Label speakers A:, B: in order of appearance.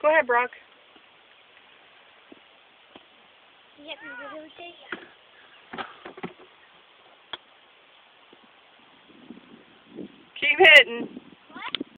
A: Go ahead, Brock.
B: Yep, You hit me really.
A: Keep hitting.